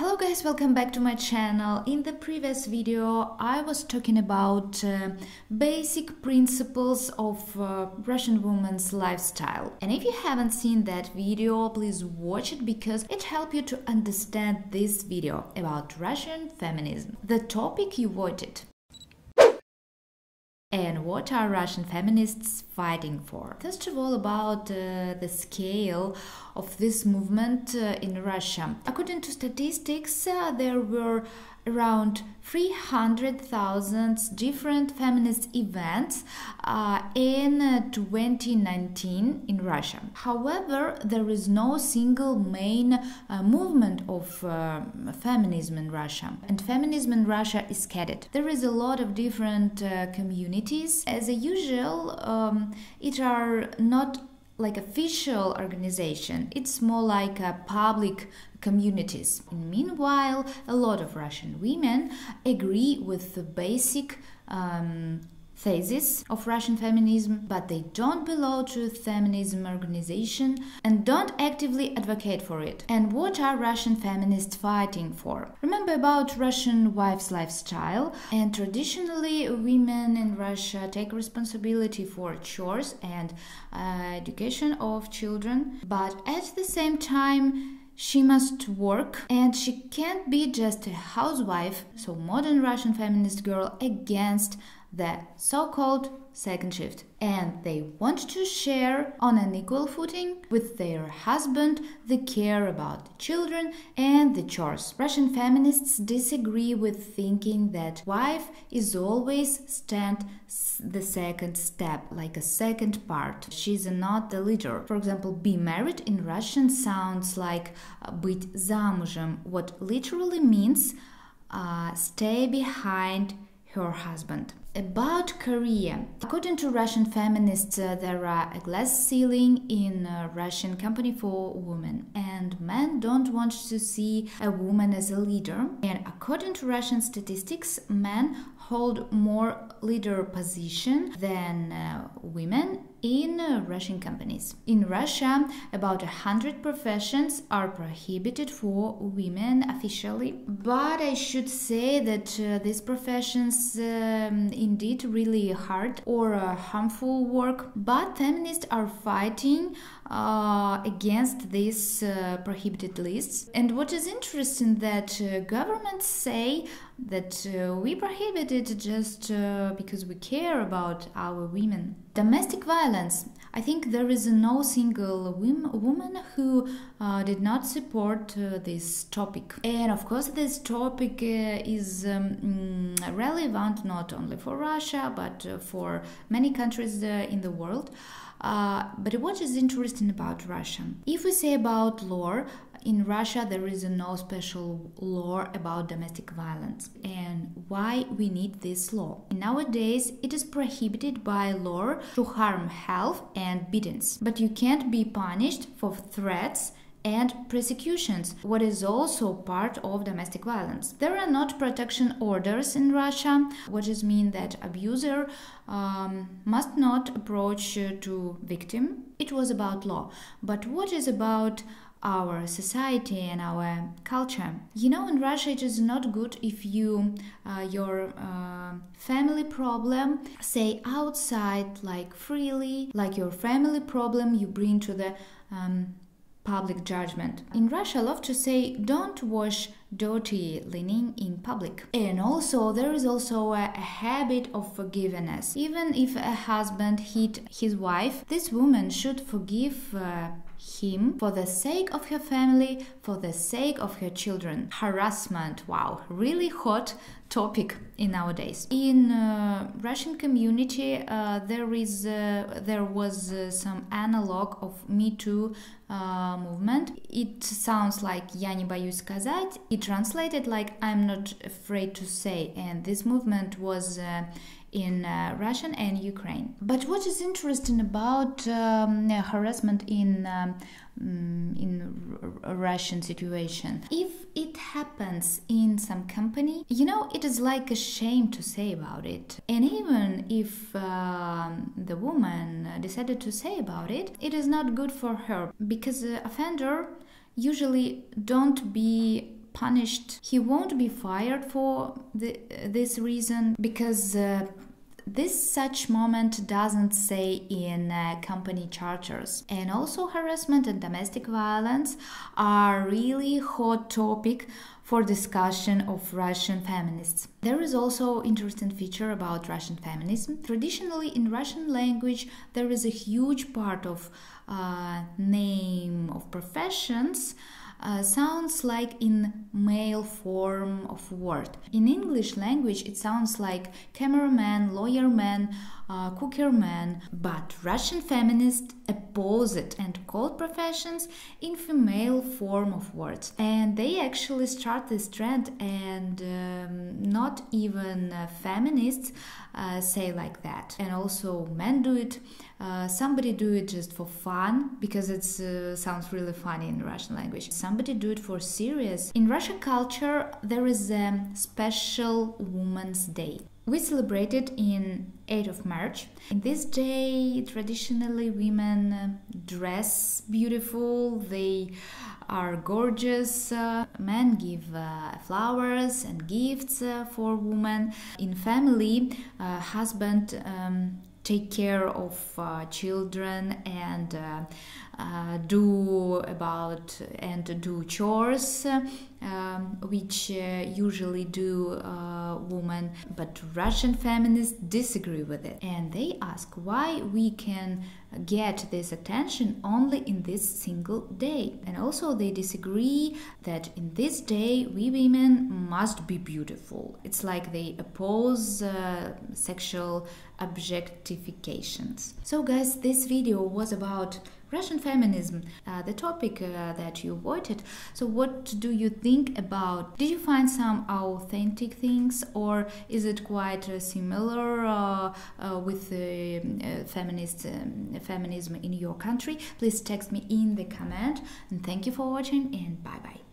Hello guys, welcome back to my channel. In the previous video I was talking about uh, basic principles of uh, Russian woman's lifestyle. And if you haven't seen that video, please watch it because it helps you to understand this video about Russian feminism. The topic you voted. And what are Russian feminists fighting for? First of all, about uh, the scale of this movement uh, in Russia. According to statistics, uh, there were around 300,000 different feminist events uh, in uh, 2019 in Russia. However, there is no single main uh, movement of uh, feminism in Russia, and feminism in Russia is scattered. There is a lot of different communities. As usual, um, it are not like official organization. It's more like a public communities. Meanwhile a lot of russian women agree with the basic um, thesis of Russian feminism, but they don't belong to feminism organization and don't actively advocate for it. And what are Russian feminists fighting for? Remember about Russian wife's lifestyle, and traditionally women in Russia take responsibility for chores and uh, education of children, but at the same time she must work and she can't be just a housewife so modern russian feminist girl against the so called second shift and they want to share on an equal footing with their husband the care about the children and the chores. Russian feminists disagree with thinking that wife is always stand the second step, like a second part. She's not the leader. For example, be married in Russian sounds like быть замужем, what literally means uh, stay behind her husband. About career, according to Russian feminists, uh, there are a glass ceiling in a Russian company for women, and men don't want to see a woman as a leader. And according to Russian statistics, men hold more leader position than uh, women in uh, Russian companies. In Russia, about 100 professions are prohibited for women officially, but I should say that uh, these professions um, indeed really hard or uh, harmful work, but feminists are fighting uh, against these uh, prohibited lists. And what is interesting that uh, governments say that we prohibit it just because we care about our women. Domestic violence. I think there is no single woman who uh, did not support uh, this topic. And of course, this topic uh, is um, mm, relevant not only for Russia but uh, for many countries uh, in the world. Uh, but what is interesting about Russia? If we say about law, in Russia there is no special law about domestic violence. And why we need this law? Nowadays it is prohibited by law to harm health and beatings. But you can't be punished for threats and persecutions, what is also part of domestic violence. There are not protection orders in Russia, which is mean that abuser um, must not approach to victim. It was about law, but what is about our society and our culture. You know, in Russia, it is not good if you uh, your uh, family problem say outside, like freely, like your family problem you bring to the um, public judgment. In Russia, I love to say don't wash dirty linen in public. And also, there is also a, habit of forgiveness. Even if a husband hit his wife, this woman should forgive uh, him for the sake of her family, for the sake of her children. Harassment, wow, really hot topic in nowadays. In uh, Russian community, uh, there is uh, there was uh, some analog of Me Too uh, movement. It sounds like "Я не боюсь сказать." It translated like "I'm not afraid to say," and this movement was uh, in uh, Russian and Ukraine. But what is interesting about um, harassment in um, mm, in r- Russian situation? If it happens in some company, you know, it is like a shame to say about it. And even if uh, the woman decided to say about it, it is not good for her because the offender usually don't be punished. He won't be fired for the, this reason because uh, this such moment doesn't say in uh, company charters. And also harassment and domestic violence are really hot topic for discussion of Russian feminists. There is also interesting feature about Russian feminism. Traditionally in Russian language there is a huge part of uh, name of professions uh, sounds like in male form of word. In English language, it sounds like cameraman, lawyerman, uh, cookerman, but Russian feminists oppose it and call professions in female form of words. And they actually start this trend, and um, not even uh, feminists uh, say like that. And also men do it. Uh, somebody do it just for fun because it uh, sounds really funny in Russian language. Somebody do it for serious. In Russian culture, there is a special Women's Day. We celebrate it in 8th of March. In this day, traditionally, women dress beautiful. They are gorgeous. Uh, men give uh, flowers and gifts uh, for women. In family, uh, husband um, take care of uh, children and uh, do about and do chores um, which uh, usually do uh, women but russian feminists disagree with it. And they ask why we can get this attention only in this single day. And also they disagree that in this day we women must be beautiful. It's like they oppose uh, sexual objectifications. So guys this video was about Russian feminism, uh, the topic uh, that you voted. So, what do you think about? Did you find some authentic things, or is it quite uh, similar uh, uh, with the uh, feminist um, feminism in your country? Please text me in the comment. And thank you for watching. And bye bye.